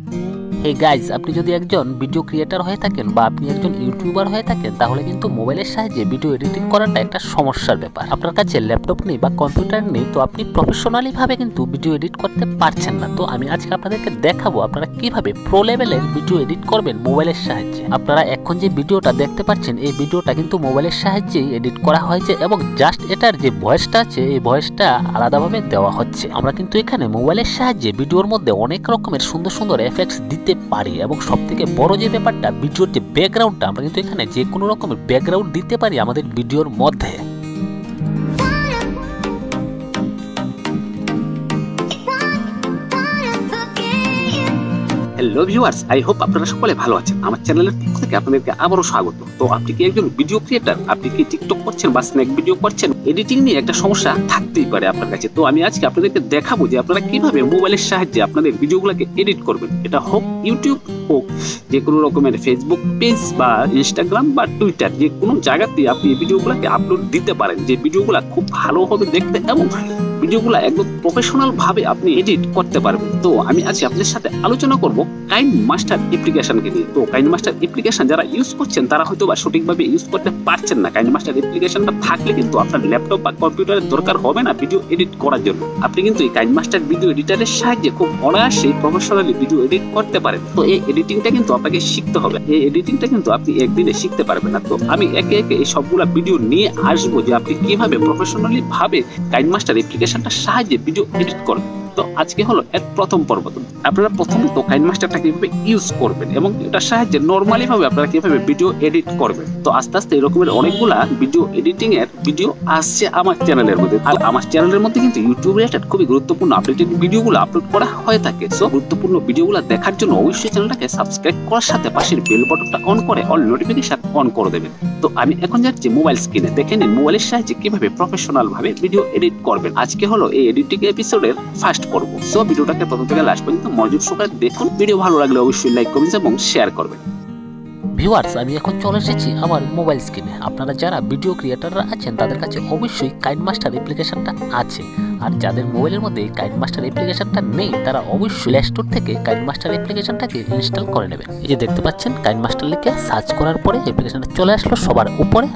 mm. Hey guys আপনি যদি একজন ভিডিও ক্রিয়েটার হয়ে থাকেন বা আপনি একজন ইউটিউবার হয়ে থাকেন, তাহলে কিন্তু মোবাইলের সাহায্যে ভিডিও এডিটিং করাটা একটা সমস্যার ব্যাপার। আপনার কাছে ল্যাপটপ নেই বা কম্পিউটার নেই, তো আপনি প্রফেশনালি ভাবে কিন্তু ভিডিও এডিট করতে পারছেন না। তো আমি আজকে আপনাদেরকে দেখাবো আপনারা কীভাবে প্রো লেভেলের ভিডিও এডিট করবেন মোবাইলের সাহায্যে। আপনারা এখন যে ভিডিওটা দেখতে পাচ্ছেন, এই ভিডিওটা কিন্তু মোবাইলের সাহায্যেই এডিট করা হয়েছে এবং জাস্ট এটার যে ভয়েসটা আছে, এই ভয়েসটা আলাদাভাবে দেওয়া হচ্ছে। আমরা কিন্তু এখানে মোবাইলের সাহায্যে ভিডিওর মধ্যে অনেক রকমের সুন্দর সুন্দর এফেক্টস দিতে পারি এবং সব থেকে বড় যে ব্যাপারটা, ভিডিওর যে ব্যাকগ্রাউন্ডটা আমরা কিন্তু এখানে যে কোনো রকমের ব্যাকগ্রাউন্ড দিতে পারি আমাদের ভিডিওর মধ্যে। হ্যালো ভিউয়ার্স আই হোপ আপনারা সকলে ভালো আছেন। আমার চ্যানেলের পক্ষ থেকে আপনাদেরকে আবারও স্বাগত। তো আপনি কি একজন ভিডিও ক্রিয়েটার আপনি কি টিকটক করছেন বা স্ন্যাক ভিডিও করছেন? এডিটিং নিয়ে একটা সমস্যা থাকতেই পারে আপনার কাছে। তো আমি আজকে আপনাদেরকে দেখাবো যে আপনারা কীভাবে মোবাইলের সাহায্যে আপনাদের ভিডিওগুলোকে এডিট করবেন। এটা হোক ইউটিউব হোক যে কোনো রকমের ফেসবুক পেজ বা ইনস্টাগ্রাম বা টুইটার যে কোনো জায়গাতে আপনি এই ভিডিওগুলোকে আপলোড দিতে পারেন। যে ভিডিওগুলো খুব ভালো হবে দেখতে এবং ভিডিওগুলো একদম প্রফেশনাল ভাবে আপনি এডিট করতে পারবেন। তো আমি আজকে আপনাদের সাথে আলোচনা করব কাইন মাস্টার অ্যাপ্লিকেশনকে নিয়ে। তো কাইন মাস্টার অ্যাপ্লিকেশন যারা ইউজ করছেন, তারা হয়তো বা সঠিকভাবে ইউজ করতে পারছেন না। কাইন মাস্টার অ্যাপ্লিকেশনটা থাকলে কিন্তু আপনার ল্যাপটপ বা কম্পিউটারের দরকার হবে না ভিডিও এডিট করার জন্য। আপনি কিন্তু এই কাইন মাস্টার ভিডিও এডিটারের সাহায্যে খুব অনায়াসে প্রফেশনালি ভিডিও এডিট করতে পারেন। তো এই এডিটিংটা কিন্তু আপনাকে শিখতে হবে। এই এডিটিংটা কিন্তু আপনি একদিনে শিখতে পারবেন না। তো আমি একে একে এই সবগুলা ভিডিও নিয়ে আসব যে আপনি কীভাবে প্রফেশনালি ভাবে কাইন মাস্টার অ্যাপ্লিকেশনটা সাহায্যে ভিডিও এডিট করবেন। তো আজকে হলো এর প্রথম পর্ব তো। আপনারা প্রথমত কাইন মাস্টারটা কীভাবে ইউজ করবেন এবং এটার সাহায্যে নর্মালি ভাবে আপনারা কীভাবে ভিডিও এডিট করবেন। তো আস্তে আস্তে এরকমের অনেকগুলা ভিডিও এডিটিং এর ভিডিও আসছে আমার চ্যানেলের মধ্যে। আর আমার চ্যানেলের মধ্যে কিন্তু ইউটিউব রিলেটেড খুবই গুরুত্বপূর্ণ আপডেটেড ভিডিওগুলো আপলোড করা হয়ে থাকে। সো গুরুত্বপূর্ণ ভিডিওগুলো দেখার জন্য অবশ্যই চ্যানেলটাকে সাবস্ক্রাইব করার সাথে পাশের বেল বাটনটা অন করে অল নোটিফিকেশন অন করে দেবেন। তো আমি এখন যাচ্ছি মোবাইল স্ক্রিনে দেখে নিন মোবাইলের সাহায্যে কীভাবে প্রফেশনাল ভাবে ভিডিও এডিট করবেন। আজকে হলো এই এডিটিং এপিসোডের ফার্স্ট পর্ব সো ভিডিওটাকে প্রথম থেকে লাস্ট পর্যন্ত মনোযোগ সহকারে দেখুন। ভিডিও ভালো লাগলে অবশ্যই লাইক কমেন্ট এবং শেয়ার করবেন। ভিউয়ার্স আমি এখন চলে এসেছি আমার মোবাইল স্ক্রিনে আপনারা যারা ভিডিও ক্রিয়েটাররা আছেন, তাদের কাছে অবশ্যই কাইন মাস্টার অ্যাপ্লিকেশনটা আছে। আর যাদের মোবাইলের মধ্যে কাইন মাস্টার অ্যাপ্লিকেশনটা নেই, তারা অবশ্যই প্লে স্টোর থেকে কাইন মাস্টার অ্যাপ্লিকেশনটাকে ইনস্টল করে নেবেন। এই যে দেখতে পাচ্ছেন কাইন মাস্টার লিখে সার্চ করার পরে অ্যাপ্লিকেশনটা চলে আসলো সবার উপরে।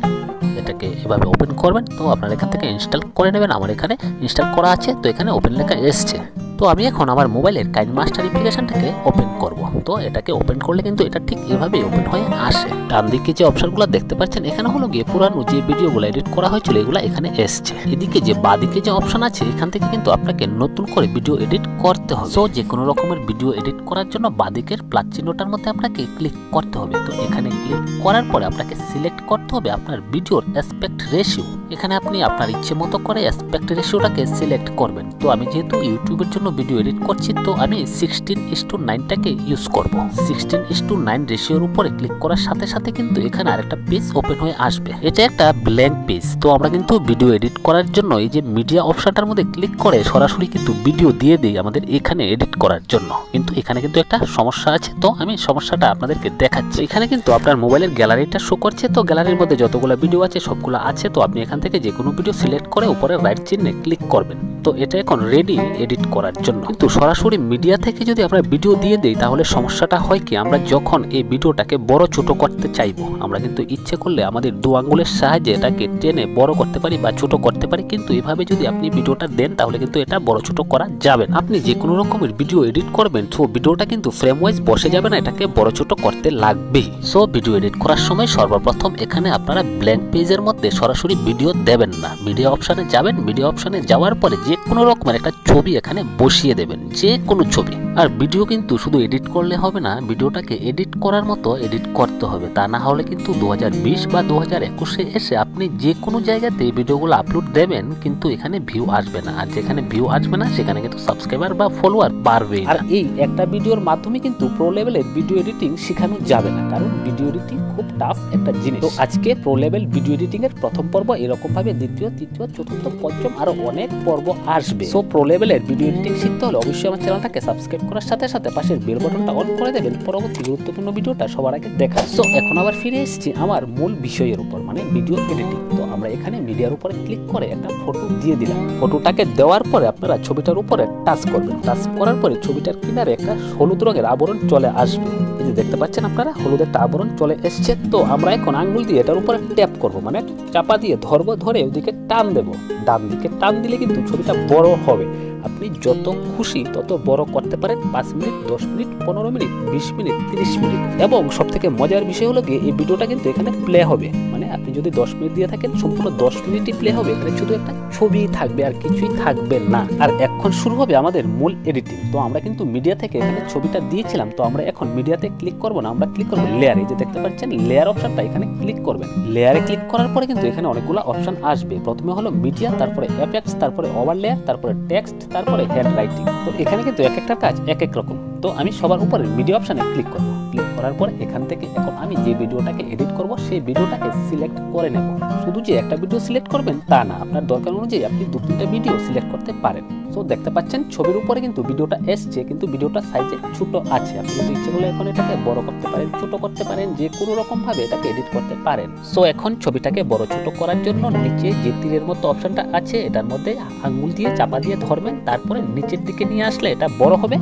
এটাকে এভাবে ওপেন করবেন, তো আপনারা এখান থেকে ইনস্টল করে নেবেন। আমার এখানে ইনস্টল করা আছে, তো এখানে ওপেন লেখা এসছে। তো আমি এখন আমার মোবাইলের কাইন মাস্টার অ্যাপ্লিকেশনটাকে ওপেন করব। তো এটাকে ওপেন করলে কিন্তু এটা ঠিক এভাবেই ওপেন হয়ে আসে। ডান দিকে যে অপশনগুলো দেখতে পাচ্ছেন, এখানে হলো গিয়ে পুরানো যে ভিডিওগুলো এডিট করা হয়েছিল, এগুলো এখানে এসছে। এদিকে যে বাদিকে যে অপশন আছে, এখান থেকে কিন্তু আপনাকে নতুন করে ভিডিও এডিট করতে হবে। তো যে কোনো রকমের ভিডিও এডিট করার জন্য বাদিকের প্লাস চিহ্নটার মধ্যে আপনাকে ক্লিক করতে হবে। তো এখানে ক্লিক করার পরে আপনাকে সিলেক্ট করতে হবে আপনার ভিডিওর অ্যাসপেক্ট রেশিও এখানে আপনি আপনার ইচ্ছে মতো করে অ্যাসপেক্ট রেশিওটাকে সিলেক্ট করবেন। তো আমি যেহেতু ইউটিউবের জন্য ভিডিও এডিট করছি, তো আমি সিক্সটিন ইস টু নাইনটাকে ইউজ করব। সিক্সটিন ইস টু নাইন রেশিওর উপরে ক্লিক করার সাথে সাথে কিন্তু এখানে আরেকটা পেজ ওপেন হয়ে আসবে। এটা একটা ব্ল্যাঙ্ক পেজ তো আমরা কিন্তু ভিডিও এডিট করার জন্য এই যে মিডিয়া অপশনটার মধ্যে ক্লিক করে সরাসরি কিন্তু ভিডিও দিয়ে দিই আমাদের এখানে এডিট করার জন্য। কিন্তু এখানে কিন্তু একটা সমস্যা আছে, তো আমি সমস্যাটা আপনাদেরকে দেখাচ্ছি। এখানে কিন্তু আপনার মোবাইলের গ্যালারিটা শো করছে, তো গ্যালারির মধ্যে যতগুলো ভিডিও আছে, সবগুলো আছে, তো আপনি এখান থেকে যে কোনো ভিডিও সিলেক্ট করে উপরে রাইট চিহ্নে ক্লিক করবেন। তো এটা এখন রেডি এডিট করার জন্য। কিন্তু সরাসরি মিডিয়া থেকে যদি আমরা ভিডিও দিয়ে দিই, তাহলে সমস্যাটা হয় কি? আমরা যখন এই ভিডিওটাকে বড় ছোট করতে চাইব, আমরা কিন্তু ইচ্ছে করলে আমাদের দু আঙ্গুলের সাহায্যে এটাকে টেনে বড় করতে পারি বা ছোট করতে পারি। কিন্তু এভাবে যদি আপনি ভিডিওটা দেন, তাহলে কিন্তু এটা বড় ছোট করা যাবে না। আপনি যে কোনো রকমের ভিডিও এডিট করবেন, তো ভিডিওটা কিন্তু ফ্রেম ওয়াইজ বসে যাবে না, এটাকে বড় ছোট করতে লাগবেই। সো ভিডিও এডিট করার সময় সর্বপ্রথম এখানে আপনারা ব্ল্যাঙ্ক পেজের মধ্যে সরাসরি ভিডিও দেবেন না। মিডিয়া অপশানে যাবেন। মিডিয়া অপশানে যাওয়ার পরে যে কোনো রকমের একটা ছবি এখানে বসিয়ে দেবেন যে কোনো ছবি। আর ভিডিও কিন্তু শুধু এডিট করলে হবে না ভিডিওটাকে এডিট করার মতো এডিট করতে হবে। তা না হলে কিন্তু দু হাজার বিশ বা দু হাজার একুশে এসে আপনি যে কোনো জায়গাতে ভিডিওগুলো আপলোড দেবেন কিন্তু এখানে ভিউ আসবে না। আর যেখানে ভিউ আসবে না সেখানে কিন্তু সাবস্ক্রাইবার বা ফলোয়ার বাড়বে আর এই একটা ভিডিওর মাধ্যমে কিন্তু প্রো লেভেলের ভিডিও এডিটিং শেখানো যাবে না কারণ ভিডিও এডিটিং খুব টাফ একটা জিনিস। তো আজকে প্রো লেভেল ভিডিও এডিটিং এর প্রথম পর্ব এরকম ভাবে দ্বিতীয় তৃতীয় চতুর্থ পঞ্চম আরও অনেক পর্ব আসবে। সো প্রো লেভেলের ভিডিও এডিটিং শিখতে হলে অবশ্যই আমার চ্যানেলটাকে সাবস্ক্রাইব করার সাথে সাথে পাশের বেল বাটনটা অন করে দেবেন। পরবর্তী গুরুত্বপূর্ণ ভিডিওটা সবার আগে দেখা সো এখন আবার ফিরে এসেছি আমার মূল বিষয়ের উপর মানে ভিডিও এডিটিং। তো আমরা এখানে মিডিয়ার উপরে ক্লিক করে একটা ফটো দিয়ে দিলাম। ফটোটাকে দেওয়ার পরে আপনারা ছবিটার উপরে টাচ করবেন। টাচ করার পরে ছবিটার কিনারে একটা হলুদ রঙের আবরণ চলে আসবে। যে দেখতে পাচ্ছেন আপনারা, হলুদ একটা আবরণ চলে এসছে। তো আমরা এখন আঙ্গুল দিয়ে এটার উপরে ট্যাপ করব মানে চাপা দিয়ে ধরবো, ধরে ওদিকে টান দেবো। ডান দিকে টান দিলে কিন্তু ছবিটা বড় হবে। আপনি যত খুশি তত বড় করতে পারেন, পাঁচ মিনিট, দশ মিনিট, পনেরো মিনিট, বিশ মিনিট, তিরিশ মিনিট। এবং সব থেকে মজার বিষয় হলো গিয়ে এই ভিডিওটা কিন্তু এখানে প্লে হবে। মানে আপনি যদি দশ মিনিট দিয়ে থাকেন, সম্পূর্ণ দশ মিনিটই প্লে হবে। এখানে শুধু একটা ছবি থাকবে আর কিছুই থাকবে না। আর এখন শুরু হবে আমাদের মূল এডিটিং। তো আমরা কিন্তু মিডিয়া থেকে এখানে ছবিটা দিয়েছিলাম। তো আমরা এখন মিডিয়াতে ক্লিক করব না, আমরা ক্লিক করব লেয়ারে যে দেখতে পাচ্ছেন লেয়ার অপশনটা এখানে ক্লিক করবেন। লেয়ারে ক্লিক করার পরে কিন্তু এখানে অনেকগুলো অপশন আসবে। প্রথমে হলো মিডিয়া তারপরে অ্যাপেক্স তারপরে ওভার লেয়ার তারপরে টেক্সট তারপরে হ্যান্ড রাইটিং তো এখানে কিন্তু এক একটা কাজ এক এক রকম। তো আমি সবার উপরে মিডিয়া অপশানে ক্লিক করব। ক্লিক করার পর এখান থেকে এখন আমি যে ভিডিওটাকে এডিট করব, সেই ভিডিওটাকে সিলেক্ট করে নেব। শুধু যে একটা ভিডিও সিলেক্ট করবেন তা না, আপনার দরকার অনুযায়ী আপনি দু তিনটা ভিডিও সিলেক্ট করতে পারেন। তো দেখতে পাচ্ছেন, ছবির উপরে কিন্তু ভিডিওটা এসছে, কিন্তু ভিডিওটা সাইজে ছোট আছে। আপনি কিন্তু ইচ্ছে করলে এখন এটাকে বড় করতে পারেন, ছোট করতে পারেন, যে কোনো রকম ভাবে এটাকে এডিট করতে পারেন। সো এখন ছবিটাকে বড় ছোট করার জন্য নিচে যে তীরের মতো অপশনটা আছে, এটার মধ্যে আঙ্গুল দিয়ে চাপা দিয়ে ধরবেন, তারপরে নিচের দিকে নিয়ে আসলে এটা বড় হবে।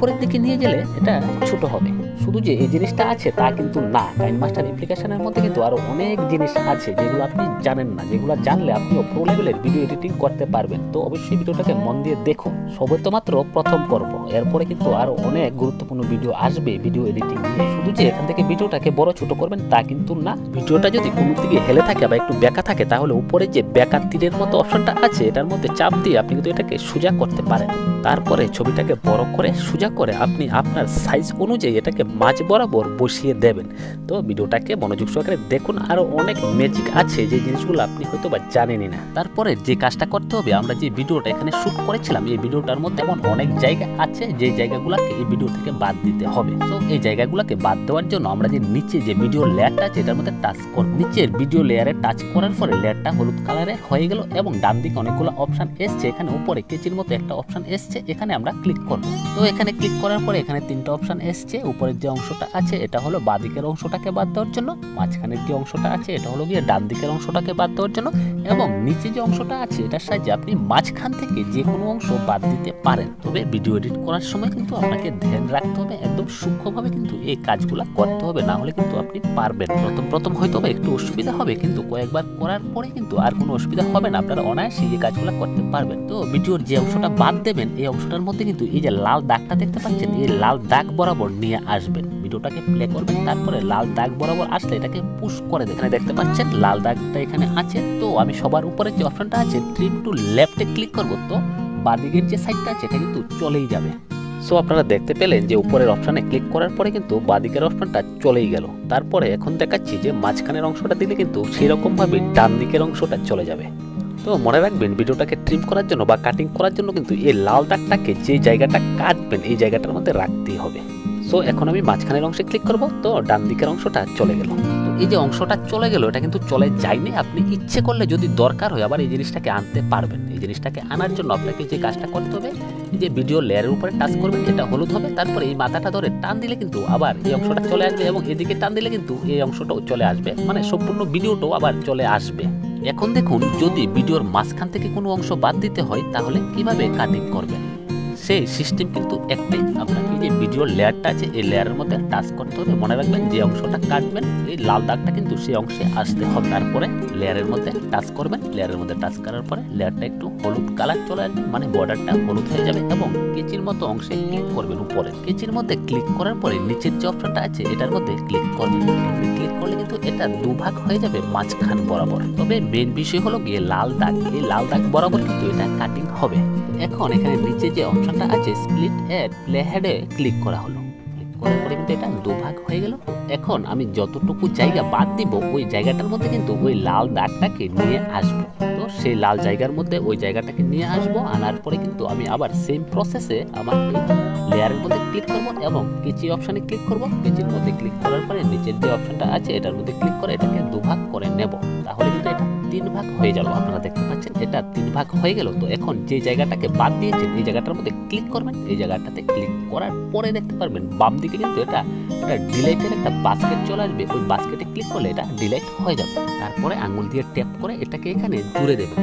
উপরের দিকে নিয়ে গেলে এটা ছোট হবে। শুধু যে এই জিনিসটা আছে তা কিন্তু না। কাইন মাস্টার অ্যাপ্লিকেশনের মধ্যে কিন্তু আরও অনেক জিনিস আছে যেগুলো আপনি জানেন না। যেগুলো জানলে আপনিও প্রো লেভেলের ভিডিও এডিটিং করতে পারবেন। তো অবশ্যই ভিডিওটাকে মন দিয়ে দেখুন। সবে তো মাত্র প্রথম পর্ব। এরপরে কিন্তু আরও অনেক গুরুত্বপূর্ণ ভিডিও আসবে ভিডিও এডিটিং নিয়ে। শুধু যে এখান থেকে ভিডিওটাকে বড় ছোট করবেন তা কিন্তু না। ভিডিওটা যদি কোনো দিকে হেলে থাকে বা একটু বেঁকা থাকে, তাহলে উপরে যে বেঁকা তীরের মতো অপশনটা আছে, এটার মধ্যে চাপ দিয়ে আপনি কিন্তু এটাকে সোজা করতে পারেন। তারপরে ছবিটাকে বড় করে সোজা করে আপনি আপনার সাইজ অনুযায়ী এটাকে মাঝ বরাবর বসিয়ে দেবেন। তো ভিডিওটাকে মনোযোগ সহকারে দেখুন, আরও অনেক ম্যাজিক আছে যে জিনিসগুলো আপনি হয়তো বা জানেনই না। তারপরে যে কাজটা করতে হবে, আমরা যে ভিডিওটা এখানে শ্যুট করেছিলাম, এই ভিডিওটার মধ্যে এমন অনেক জায়গা আছে যে জায়গাগুলোকে এই ভিডিও থেকে বাদ দিতে হবে। তো এই জায়গাগুলোকে বাদ দেওয়ার জন্য আমরা যে নিচে যে ভিডিও লেয়ারটা আছে, এটার মধ্যে টাচ করব নিচের ভিডিও লেয়ারে টাচ করার পরে লেয়ারটা হলুদ কালারে হয়ে গেল এবং ডান দিকে অনেকগুলো অপশন এসছে। এখানে উপরে কেচির মতো একটা অপশন এসছে, এখানে আমরা ক্লিক করব। তো এখানে ক্লিক করার পরে এখানে তিনটা অপশন এসছে উপরের যে অংশটা আছে, এটা হলো বাদিকের অংশটাকে বাদ দেওয়ার জন্য, মাঝখানের যে অংশটা আছে, এটা হলো গিয়ে ডান দিকের অংশটাকে বাদ দেওয়ার জন্য, এবং নিচে যে অংশটা আছে, এটার সাহায্যে আপনি মাঝখান থেকে যে কোনো অংশ বাদ দিতে পারেন। তবে ভিডিও এডিট করার সময় কিন্তু আপনাকে ধ্যান রাখতে হবে, একদম সূক্ষ্মভাবে কিন্তু এই কাজগুলো করতে হবে, না হলে কিন্তু আপনি পারবেন প্রথম প্রথম হয়তো একটু অসুবিধা হবে, কিন্তু কয়েকবার করার পরে কিন্তু আর কোনো অসুবিধা হবে না, আপনারা অনায়াসে এই কাজগুলো করতে পারবেন। তো ভিডিওর যে অংশটা বাদ দেবেন, এই অংশটার মধ্যে কিন্তু এই যে লাল দাগটা দেখতে পাচ্ছেন, এই লাল দাগ বরাবর নিয়ে আসবেন। ভিডিওটাকে প্লে করবেন, তারপরে লাল দাগ বরাবর আসলে এটাকে পুশ করে এখানে দেখতে পাচ্ছেন লাল দাগটা এখানে আছে। তো আমি সবার উপরে যে অপশনটা আছে ট্রিম টু লেফটে ক্লিক করব, তো বাদিকের যে সাইডটা আছে, এটা কিন্তু চলেই যাবে। সো আপনারা দেখতে পেলেন যে উপরের অপশানে ক্লিক করার পরে কিন্তু বাদিকের অপশনটা চলেই গেল। তারপরে এখন দেখাচ্ছি যে মাঝখানের অংশটা দিলে কিন্তু সেই রকম ডান দিকের অংশটা চলে যাবে। তো মনে রাখবেন, ভিডিওটাকে ট্রিম করার জন্য বা কাটিং করার জন্য কিন্তু এই লাল দাগটাকে যে জায়গাটা কাটবেন, এই জায়গাটার মধ্যে রাখতেই হবে। সো এখন আমি মাঝখানের অংশে ক্লিক করব, তো ডান দিকের অংশটা চলে গেল। তো এই যে অংশটা চলে গেল, এটা কিন্তু চলে যায়নি। আপনি ইচ্ছে করলে যদি দরকার হয়, আবার এই জিনিসটাকে আনতে পারবেন। এই জিনিসটাকে আনার জন্য আপনাকে যে কাজটা করতে হবে, যে ভিডিও লেয়ারের উপরে টাচ করবেন এটা হলুদ হবে, তারপরে এই মাথাটা ধরে টান দিলে কিন্তু আবার এই অংশটা চলে আসবে এবং এদিকে টান দিলে কিন্তু এই অংশটাও চলে আসবে। মানে সম্পূর্ণ ভিডিওটাও আবার চলে আসবে। এখন দেখুন, যদি ভিডিওর মাঝখান থেকে কোনো অংশ বাদ দিতে হয়, তাহলে কীভাবে কাটিং করবেন? সেই সিস্টেম কিন্তু একটাই। আপনাকে যে ভিডিও লেয়ারটা আছে, এই লেয়ারের মধ্যে টাচ করতে হবে। মনে রাখবেন, যে অংশটা কাটবেন, এই লাল দাগটা কিন্তু সেই অংশে আসতে হবে। তারপরে লেয়ারের মধ্যে টাচ করবেন। লেয়ারের মধ্যে টাচ করার পরে লেয়ারটা একটু হলুদ কালার চলে আসবে মানে বর্ডারটা হলুদ হয়ে যাবে এবং কেচির মতো অংশে ক্লিক করবেন উপরে। কেচির মধ্যে ক্লিক করার পরে নিচের যে অপশনটা আছে, এটার মধ্যে ক্লিক করবেন। ক্লিক করলে কিন্তু এটা দুভাগ হয়ে যাবে, মাঝখান বরাবর। তবে মেন বিষয় হলো গিয়ে লাল দাগ। এই লাল দাগ বরাবর কিন্তু এটা কাটিং হবে। এখন এখানে নিচে যে অপশনটা আছে স্প্লিট এড প্লে হেডে ক্লিক করা হলো। ক্লিক করার পরে কিন্তু এটা দুভাগ হয়ে গেল। এখন আমি যতটুকু জায়গা বাদ দিব, ওই জায়গাটার মধ্যে কিন্তু ওই লাল দাগটাকে নিয়ে আসব। তো সেই লাল জায়গার মধ্যে ওই জায়গাটাকে নিয়ে আসব, আনার পরে কিন্তু আমি আবার সেম প্রসেসে আমার লেয়ারের মধ্যে ক্লিক করব এবং কেচি অপশানে ক্লিক করব। কেচির মধ্যে ক্লিক করার পরে নিচের যে অপশনটা আছে, এটার মধ্যে ক্লিক করে এটাকে দুভাগ করে নেব। তাহলে কিন্তু এটা তিন ভাগ হয়ে গেল, আপনারা দেখতে পাচ্ছেন, এটা তিন ভাগ হয়ে গেল। তো এখন যে জায়গাটাকে বাদ দিয়েছেন, এই জায়গাটার মধ্যে ক্লিক করবেন, এই জায়গাটাতে ক্লিক করার পরে দেখতে পারবেন, বাম দিকে কিন্তু এটা একটা ডিলাইটের একটা বাস্কেট চলে আসবে। ওই বাস্কেটে ক্লিক করলে এটা ডিলাইট হয়ে যাবে। তারপরে আঙুল দিয়ে ট্যাপ করে এটাকে এখানে দূরে দেবেন।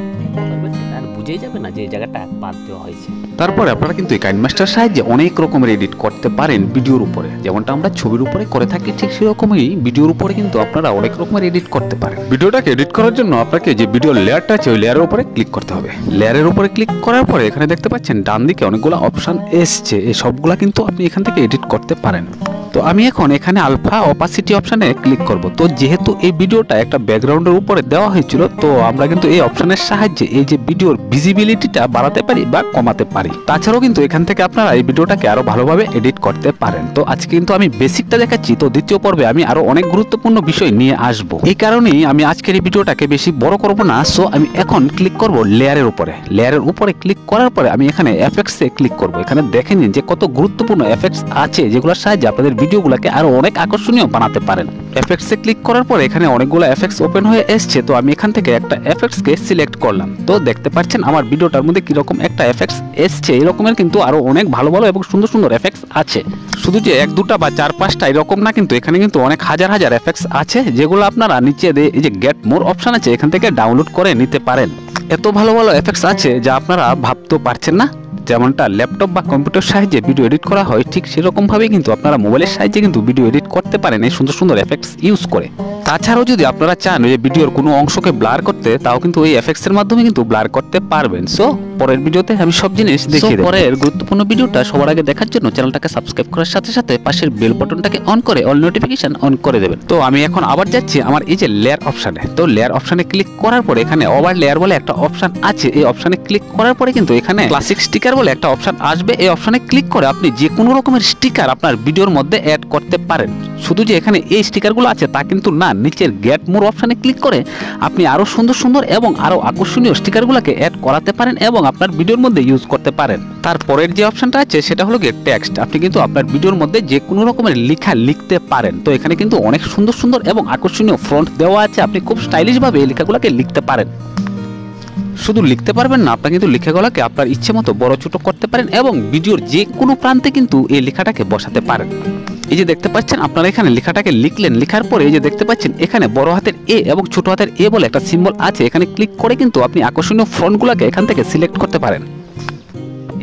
বুঝেই যাবে না, যে জায়গাটা বাদ দেওয়া হয়েছে। তারপরে আপনারা কিন্তু এই কাইন মাস্টার সাহায্যে অনেক রকমের এডিট করতে পারেন ভিডিওর উপরে। যেমনটা আমরা ছবির উপরে করে থাকি, ঠিক সেরকমই ভিডিওর উপরে কিন্তু আপনারা অনেক রকমের এডিট করতে পারেন। ভিডিওটাকে এডিট করার জন্য আপনাকে যে ভিডিও লেয়ারটা আছে, ওই লেয়ারের উপরে ক্লিক করতে হবে। লেয়ারের উপরে ক্লিক করার পরে এখানে দেখতে পাচ্ছেন, ডান দিকে অনেকগুলো অপশন এসছে। এই সবগুলা কিন্তু আপনি এখান থেকে এডিট করতে পারেন। তো আমি এখন এখানে আলফা অপাসিটি অপশানে ক্লিক করব। তো যেহেতু এই ভিডিওটা একটা ব্যাকগ্রাউন্ডের উপরে দেওয়া হয়েছিল, তো আমরা কিন্তু এই অপশানের সাহায্যে এই যে ভিডিওর ভিজিবিলিটিটা বাড়াতে পারি বা কমাতে পারি। তাছাড়াও কিন্তু এখান থেকে আপনারা এই ভিডিওটাকে আরও ভালোভাবে এডিট করতে পারেন। তো আজকে কিন্তু আমি বেসিকটা দেখাচ্ছি, তো দ্বিতীয় পর্বে আমি আরও অনেক গুরুত্বপূর্ণ বিষয় নিয়ে আসব। এই কারণেই আমি আজকের এই ভিডিওটাকে বেশি বড় করব না সো আমি এখন ক্লিক করব লেয়ারের উপরে। লেয়ারের উপরে ক্লিক করার পরে আমি এখানে এফেক্টসে ক্লিক করব। এখানে দেখে নিন যে কত গুরুত্বপূর্ণ এফেক্টস আছে যেগুলোর সাহায্যে আপনাদের ভিডিওগুলোকে আরও অনেক আকর্ষণীয় বানাতে পারেন। এফেক্টসে ক্লিক করার পর এখানে অনেকগুলো এফেক্টস ওপেন হয়ে এসছে, তো আমি এখান থেকে একটা এফেক্টসকে সিলেক্ট করলাম। তো দেখতে পাচ্ছেন আমার ভিডিওটার মধ্যে কীরকম একটা এফেক্টস এসছে এরকমের কিন্তু আরও অনেক ভালো ভালো এবং সুন্দর সুন্দর এফেক্টস আছে। শুধু যে এক, দুটা বা চার, পাঁচটা এরকম না, কিন্তু এখানে কিন্তু অনেক হাজার হাজার এফেক্টস আছে, যেগুলো আপনারা নিচে এই যে গেট মোর অপশন আছে, এখান থেকে ডাউনলোড করে নিতে পারেন। এত ভালো ভালো এফেক্টস আছে যা আপনারা ভাবতেও পারছেন না। যেমনটা ল্যাপটপ বা কম্পিউটার সাহায্যে ভিডিও এডিট করা হয়, ঠিক সেরকম ভাবে কিন্তু আপনারা মোবাইলের সাহায্যে কিন্তু ভিডিও এডিট করতে পারেন এই সুন্দর সুন্দর এফেক্টস ইউজ করে। তাছাড়াও যদি আপনারা চান যে ভিডিওর কোনো অংশকে ব্লার করতে, তাও কিন্তু এই এফেক্টসের মাধ্যমে কিন্তু ব্লার করতে পারবেন। সো পরের ভিডিওতে আমি সব জিনিস দেখিয়ে দেব। পরের গুরুত্বপূর্ণ ভিডিওটা সবার আগে দেখার জন্য চ্যানেলটাকে সাবস্ক্রাইব করার সাথে সাথে পাশের বেল বাটনটাকে অন করে অল নোটিফিকেশন অন করে দেবেন। তো আমি এখন আবার যাচ্ছি আমার এই যে লেয়ার অপশনে তো লেয়ার অপশনে ক্লিক করার পরে এখানে ওভার লেয়ার বলে একটা অপশন আছে। এই অপশনে ক্লিক করার পরে কিন্তু এখানে ক্লাসিক স্টিকার বলে একটা অপশন আসবে। এই অপশনে ক্লিক করে আপনি যে কোনো রকমের স্টিকার আপনার ভিডিওর মধ্যে অ্যাড করতে পারেন। শুধু যে এখানে এই স্টিকারগুলো আছে তা কিন্তু না নিচের গেট মোর অপশনে ক্লিক করে আপনি আরও সুন্দর সুন্দর এবং আরও আকর্ষণীয় স্টিকারগুলোকে অ্যাড করাতে পারেন এবং আপনার ভিডিওর মধ্যে ইউজ করতে পারেন। তারপরের যে অপশনটা আছে, সেটা হলো গিয়ে টেক্সট আপনি কিন্তু আপনার ভিডিওর মধ্যে যে কোনো রকমের লেখা লিখতে পারেন। তো এখানে কিন্তু অনেক সুন্দর সুন্দর এবং আকর্ষণীয় ফ্রন্ট দেওয়া আছে। আপনি খুব স্টাইলিশ ভাবে এই লেখাগুলোকে লিখতে পারেন। শুধু লিখতে পারবেন না, আপনার কিন্তু লেখাগুলোকে আপনার ইচ্ছে মতো বড় ছোট করতে পারেন এবং ভিডিওর যে কোনো প্রান্তে কিন্তু এই লেখাটাকে বসাতে পারেন। এই যে দেখতে পাচ্ছেন, আপনারা এখানে লেখাটাকে লিখলেন, লেখার পরে এই যে দেখতে পাচ্ছেন, এখানে বড় হাতের এ এবং ছোট হাতের এ বলে একটা সিম্বল আছে। এখানে ক্লিক করে কিন্তু আপনি আকর্ষণীয় ফ্রন্টগুলোকে এখান থেকে সিলেক্ট করতে পারেন।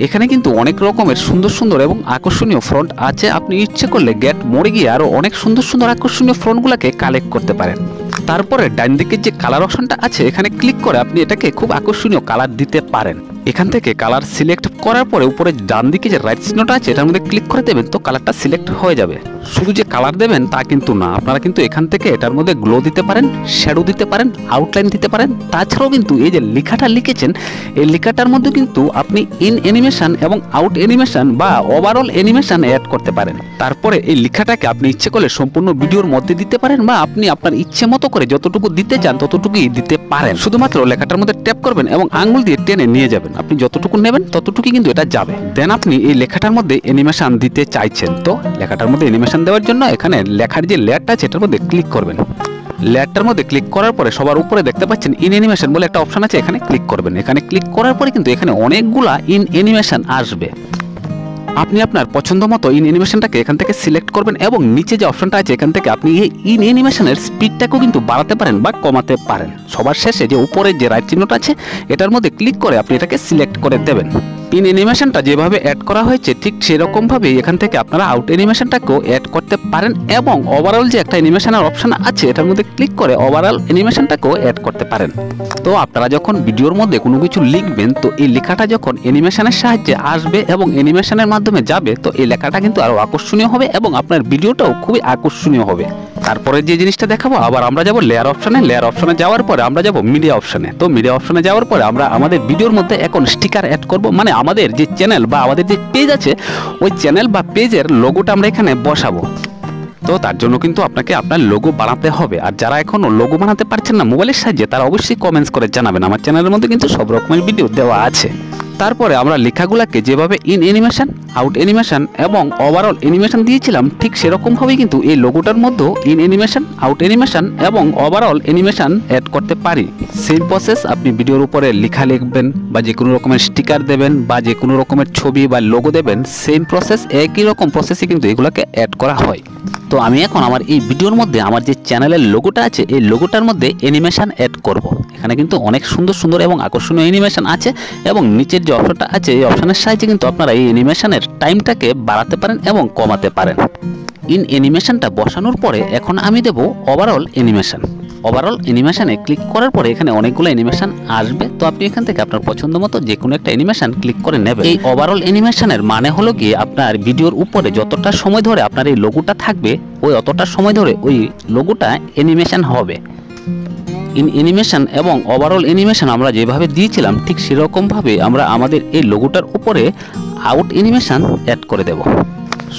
এখানে কিন্তু অনেক রকমের সুন্দর সুন্দর এবং আকর্ষণীয় ফ্রন্ট আছে। আপনি ইচ্ছে করলে গেট মোড়ে গিয়ে আরও অনেক সুন্দর সুন্দর আকর্ষণীয় ফ্রন্টগুলোকে কালেক্ট করতে পারেন। তারপরে ডান দিকের যে কালার অপশনটা আছে, এখানে ক্লিক করে আপনি এটাকে খুব আকর্ষণীয় কালার দিতে পারেন। এখান থেকে কালার সিলেক্ট করার পরে উপরে ডান দিকে যে রাইট চিহ্নটা আছে, এটার মধ্যে ক্লিক করে দেবেন, তো কালারটা সিলেক্ট হয়ে যাবে। শুধু যে কালার দেবেন তা কিন্তু না, আপনারা কিন্তু এখান থেকে এটার মধ্যে গ্লো দিতে পারেন শ্যাডো দিতে পারেন আউটলাইন দিতে পারেন। তাছাড়াও কিন্তু এই যে লেখাটা লিখেছেন, এই লেখাটার মধ্যে কিন্তু আপনি ইন অ্যানিমেশন এবং আউট অ্যানিমেশন বা ওভারঅল অ্যানিমেশন অ্যাড করতে পারেন। তারপরে এই লেখাটাকে আপনি ইচ্ছে করলে সম্পূর্ণ ভিডিওর মধ্যে দিতে পারেন বা আপনি আপনার ইচ্ছে মতো করে যতটুকু দিতে চান, ততটুকুই দিতে পারেন। শুধুমাত্র লেখাটার মধ্যে ট্যাপ করবেন এবং আঙ্গুল দিয়ে টেনে নিয়ে যাবেন। আপনি যতটুকু নেবেন ততটুকুই কিন্তু এটা যাবে। দেন আপনি এই লেখাটার মধ্যে অ্যানিমেশন দিতে চাইছেন। তো লেখাটার মধ্যে অ্যানিমেশন দেওয়ার জন্য এখানে লেখার যে লেয়ারটা আছে, এটার মধ্যে ক্লিক করবেন। লেয়ারটার মধ্যে ক্লিক করার পরে সবার উপরে দেখতে পাচ্ছেন ইন অ্যানিমেশন বলে একটা অপশন আছে, এখানে ক্লিক করবেন। এখানে ক্লিক করার পরে কিন্তু এখানে অনেকগুলা ইন অ্যানিমেশন আসবে। আপনি আপনার পছন্দ মতো ইন অ্যানিমেশনটাকে এখান থেকে সিলেক্ট করবেন এবং নিচে যে অপশনটা আছে এখান থেকে আপনি এই ইন অ্যানিমেশনের স্পিডটাকেও কিন্তু বাড়াতে পারেন বা কমাতে পারেন। সবার শেষে যে উপরে যে রাইট চিহ্নটা আছে, এটার মধ্যে ক্লিক করে আপনি এটাকে সিলেক্ট করে দেবেন। ইন অ্যানিমেশনটা যেভাবে অ্যাড করা হয়েছে, ঠিক সেরকমভাবে এখান থেকে আপনারা আউট অ্যানিমেশনটাকেও অ্যাড করতে পারেন এবং ওভারঅল যে একটা অ্যানিমেশনের অপশান আছে, এটার মধ্যে ক্লিক করে ওভারঅল অ্যানিমেশনটাকেও অ্যাড করতে পারেন। তো আপনারা যখন ভিডিওর মধ্যে কোনো কিছু লিখবেন, তো এই লেখাটা যখন অ্যানিমেশনের সাহায্যে আসবে এবং অ্যানিমেশনের মাধ্যমে যাবে, তো এই লেখাটা কিন্তু আরও আকর্ষণীয় হবে এবং আপনার ভিডিওটাও খুবই আকর্ষণীয় হবে। তারপরে যে জিনিসটা দেখাবো, আবার আমরা যাব লেয়ার অপশানে লেয়ার অপশানে যাওয়ার পরে আমরা যাব মিডিয়া অপশানে তো মিডিয়া অপশনে যাওয়ার পরে আমরা আমাদের ভিডিওর মধ্যে এখন স্টিকার অ্যাড করব মানে আমাদের যে চ্যানেল বা আমাদের যে পেজ আছে, ওই চ্যানেল বা পেজের লোগোটা আমরা এখানে বসাবো। তো তার জন্য কিন্তু আপনাকে আপনার লোগো বানাতে হবে। আর যারা এখনও লোগো বানাতে পারছেন না মোবাইলের সাহায্যে, তারা অবশ্যই কমেন্টস করে জানাবেন। আমার চ্যানেলের মধ্যে কিন্তু সব রকমের ভিডিও দেওয়া আছে। তারপরে আমরা লেখাগুলোকে যেভাবে ইন অ্যানিমেশন আউট অ্যানিমেশন এবং ওভারঅল অ্যানিমেশন দিয়েছিলাম, ঠিক সেরকমভাবেই কিন্তু এই লোগোটার মধ্যেও ইন অ্যানিমেশন আউট অ্যানিমেশন এবং ওভারঅল অ্যানিমেশন অ্যাড করতে পারি সেম প্রসেস আপনি ভিডিওর উপরে লেখা লিখবেন বা যে কোনো রকমের স্টিকার দেবেন বা যে কোনো রকমের ছবি বা লোগো দেবেন সেম প্রসেস একই রকম প্রসেসে কিন্তু এগুলোকে অ্যাড করা হয় তো আমি এখন আমার এই ভিডিওর মধ্যে আমার যে চ্যানেলের লোগোটা আছে, এই লোগোটার মধ্যে অ্যানিমেশন অ্যাড করব। এখানে কিন্তু অনেক সুন্দর সুন্দর এবং আকর্ষণীয় অ্যানিমেশন আছে এবং নিচের যে অপশনটা আছে, এই অপশনের সাহায্যে কিন্তু আপনারা এই অ্যানিমেশনের টাইমটাকে বাড়াতে পারেন এবং কমাতে পারেন। ইন অ্যানিমেশনটা বসানোর পরে এখন আমি দেব ওভারঅল অ্যানিমেশন ওভারঅল অ্যানিমেশনে ক্লিক করার পরে এখানে অনেকগুলো অ্যানিমেশন আসবে। তো আপনি এখান থেকে আপনার পছন্দ মতো যে কোনো একটা অ্যানিমেশন ক্লিক করে নেবেন। এই ওভারঅল অ্যানিমেশনের মানে হলো গিয়ে আপনার ভিডিওর উপরে যতটা সময় ধরে আপনার এই লোগোটা থাকবে, ওই অতটা সময় ধরে ওই লোগোটা অ্যানিমেশন হবে। ইন অ্যানিমেশন এবং ওভারঅল অ্যানিমেশন আমরা যেভাবে দিয়েছিলাম, ঠিক সেরকমভাবে আমরা আমাদের এই লোগোটার উপরে আউট অ্যানিমেশন অ্যাড করে দেব।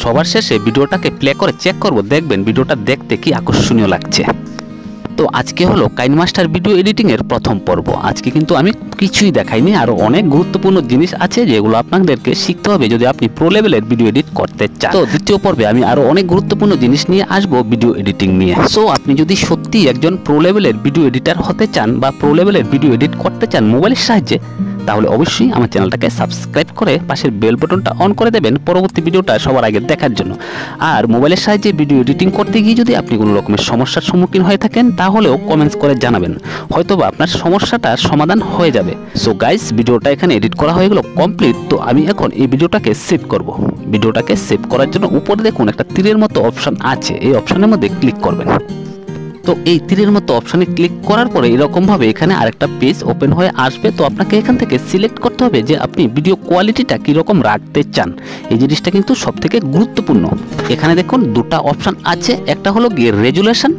সবার শেষে ভিডিওটাকে প্লে করে চেক করব, দেখবেন ভিডিওটা দেখতে কি আকর্ষণীয় লাগছে। তো আজকে হলো কাইন মাস্টার ভিডিও এডিটিংয়ের প্রথম পর্ব। আজকে কিন্তু আমি কিছুই দেখাইনি আরও অনেক গুরুত্বপূর্ণ জিনিস আছে যেগুলো আপনাদেরকে শিখতে হবে যদি আপনি প্রো লেভেলের ভিডিও এডিট করতে চান। তো দ্বিতীয় পর্বে আমি আরও অনেক গুরুত্বপূর্ণ জিনিস নিয়ে আসব ভিডিও এডিটিং নিয়ে। সো আপনি যদি সত্যি একজন প্রো লেভেলের ভিডিও এডিটার হতে চান বা প্রো লেভেলের ভিডিও এডিট করতে চান মোবাইলের সাহায্যে তাহলে অবশ্যই আমার চ্যানেলটাকে সাবস্ক্রাইব করে পাশের বেল বাটনটা অন করে দেবেন পরবর্তী ভিডিওটা সবার আগে দেখার জন্য। আর মোবাইলের সাহায্যে ভিডিও এডিটিং করতে গিয়ে যদি আপনি কোনো রকমের সমস্যার সম্মুখীন হয়ে থাকেন, তাহলেও কমেন্টস করে জানাবেন। হয়তোবা আপনার সমস্যাটা সমাধান হয়ে যাবে। সো গাইস ভিডিওটা এখানে এডিট করা হয়ে গেল কমপ্লিট তো আমি এখন এই ভিডিওটাকে সেভ করব। ভিডিওটাকে সেভ করার জন্য উপরে দেখুন একটা তীরের মতো অপশন আছে। এই অপশনের মধ্যে ক্লিক করবেন। তো এই তীরের মতো অপশানে ক্লিক করার পরে এরকমভাবে এখানে আরেকটা পেজ ওপেন হয়ে আসবে। তো আপনাকে এখান থেকে সিলেক্ট করতে হবে যে আপনি ভিডিও কোয়ালিটিটা কীরকম রাখতে চান। এই জিনিসটা কিন্তু সব থেকে গুরুত্বপূর্ণ। এখানে দেখুন দুটা অপশান আছে। একটা হলো গিয়ে রেজুলেশন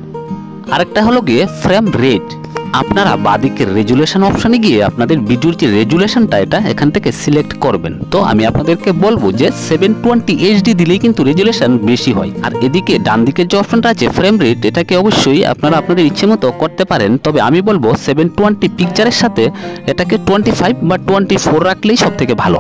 আরেকটা হলো গিয়ে ফ্রেম রেট আপনারা বাদিকের রেজুলেশন অপশানে গিয়ে আপনাদের ভিডিওর যে রেজুলেশনটা, এটা এখান থেকে সিলেক্ট করবেন। তো আমি আপনাদেরকে বলব যে সেভেন টোয়েন্টি এইচডি দিলেই কিন্তু রেজুলেশন বেশি হয়। আর এদিকে ডান দিকের যে অপশনটা আছে, ফ্রেম রেট, এটাকে অবশ্যই আপনারা আপনাদের ইচ্ছে মতো করতে পারেন। তবে আমি বলব সেভেন টোয়েন্টি পিকচারের সাথে এটাকে টোয়েন্টি ফাইভ বা টোয়েন্টি ফোর রাখলেই সব থেকে ভালো।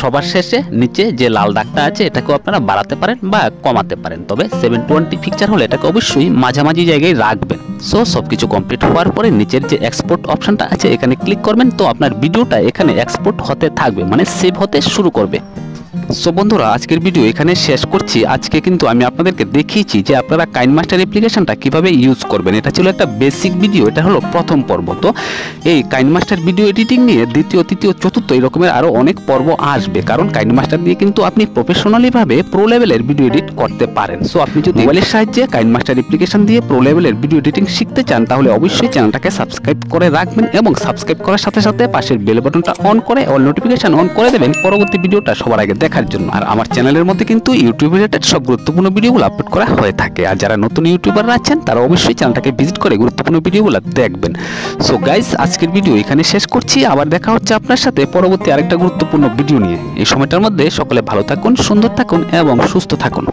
সবার শেষে নিচে যে লাল দাগটা আছে, এটাকেও আপনারা বাড়াতে পারেন বা কমাতে পারেন। তবে সেভেন টোয়েন্টি পিকচার হলে এটাকে অবশ্যই মাঝামাঝি জায়গায় রাখবেন। সো সব কমপ্লিট হওয়ার পরে নিচের যে এক্সপোর্ট অপশনটা আছে, এখানে ক্লিক করবেন। তো আপনার ভিডিওটা এখানে এক্সপোর্ট হতে থাকবে মানে সেভ হতে শুরু করবে। সো বন্ধুরা আজকের ভিডিও এখানে শেষ করছি। আজকে কিন্তু আমি আপনাদেরকে দেখিয়েছি যে আপনারা কাইনমাস্টার অ্যাপ্লিকেশনটা কীভাবে ইউজ করবেন। এটা ছিল একটা বেসিক ভিডিও এটা হলো প্রথম পর্ব। তো এই কাইনমাস্টার ভিডিও এডিটিং নিয়ে দ্বিতীয় তৃতীয় চতুর্থ এরকমের আরও অনেক পর্ব আসবে। কারণ কাইনমাস্টার দিয়ে কিন্তু আপনি প্রফেশনালিভাবে প্রো লেভেলের ভিডিও এডিট করতে পারেন। সো আপনি যদি মোবাইলের সাহায্যে কাইনমাস্টার অ্যাপ্লিকেশন দিয়ে প্রো লেভেলের ভিডিও এডিটিং শিখতে চান তাহলে অবশ্যই চ্যানেলটাকে সাবস্ক্রাইব করে রাখবেন এবং সাবস্ক্রাইব করার সাথে সাথে পাশের বেল বাটনটা অন করে অল নোটিফিকেশন অন করে দেবেন। পরবর্তী ভিডিওটা সবার আগে দেখার জন্য। আর আমার চ্যানেলের মধ্যে কিন্তু ইউটিউব রিলেটেড সব গুরুত্বপূর্ণ ভিডিওগুলো আপলোড করা হয়ে থাকে। আর যারা নতুন ইউটিউবাররা আছেন, তারা অবশ্যই চ্যানেলটাকে ভিজিট করে গুরুত্বপূর্ণ ভিডিওগুলো দেখবেন। সো গাইস আজকের ভিডিও এখানে শেষ করছি। আবার দেখা হচ্ছে আপনার সাথে পরবর্তী আরেকটা গুরুত্বপূর্ণ ভিডিও নিয়ে। এই সময়টার মধ্যে সকলে ভালো থাকুন, সুন্দর থাকুন এবং সুস্থ থাকুন।